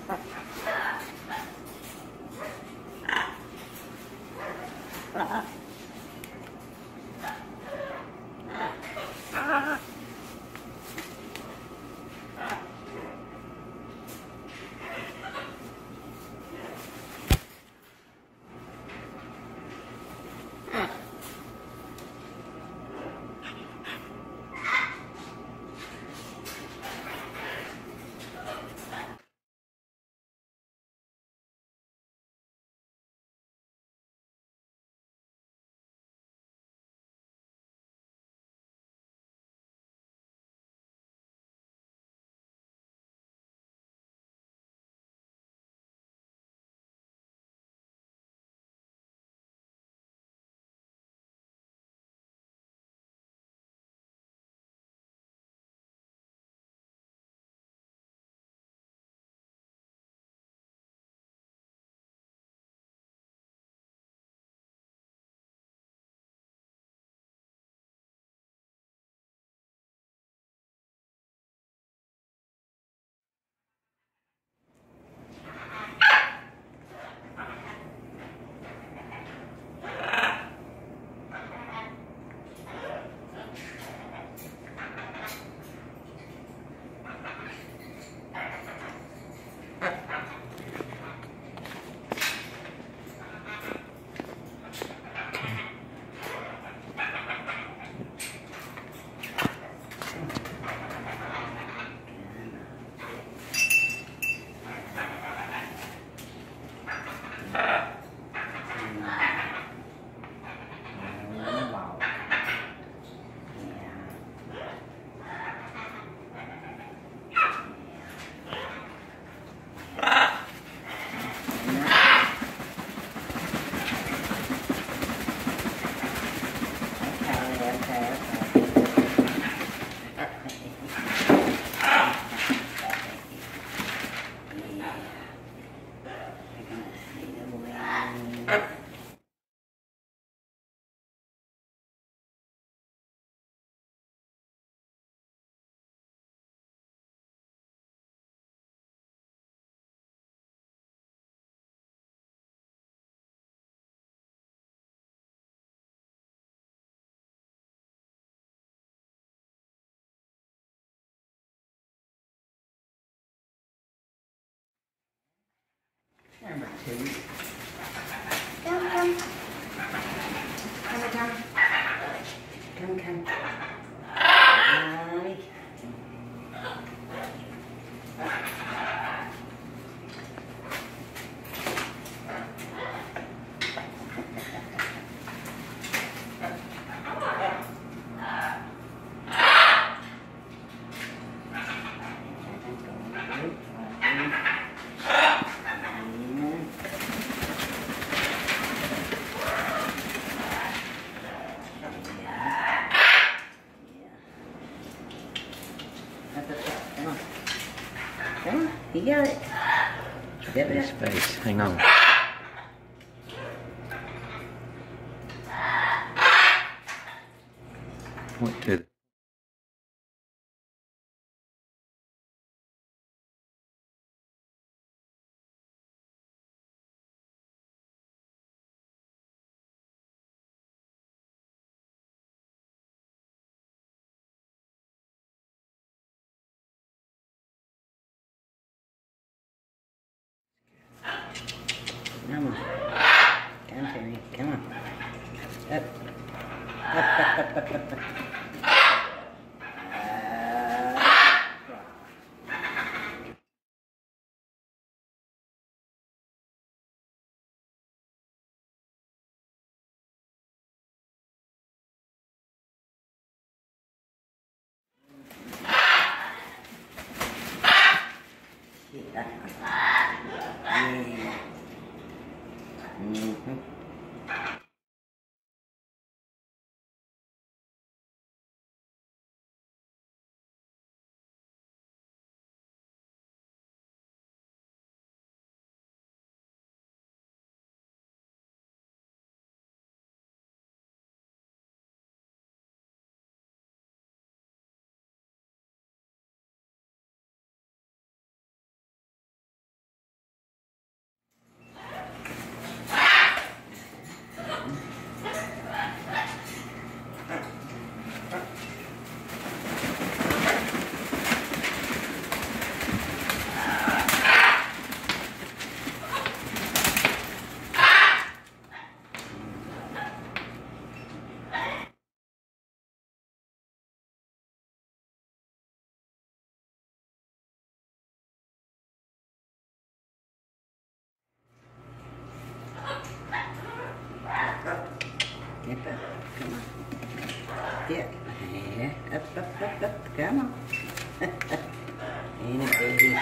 方。Number two. Come, come. Come, come. Come, come. Mommy. Up, up, up. Come on. On. You got it. Zip it face. Hang on. What did? Come on. Come, Terry. Come on. Up. Up, up, up, up, up, up. Yeah. Yeah. Up, up, up, up. Come on. Ain't it, baby?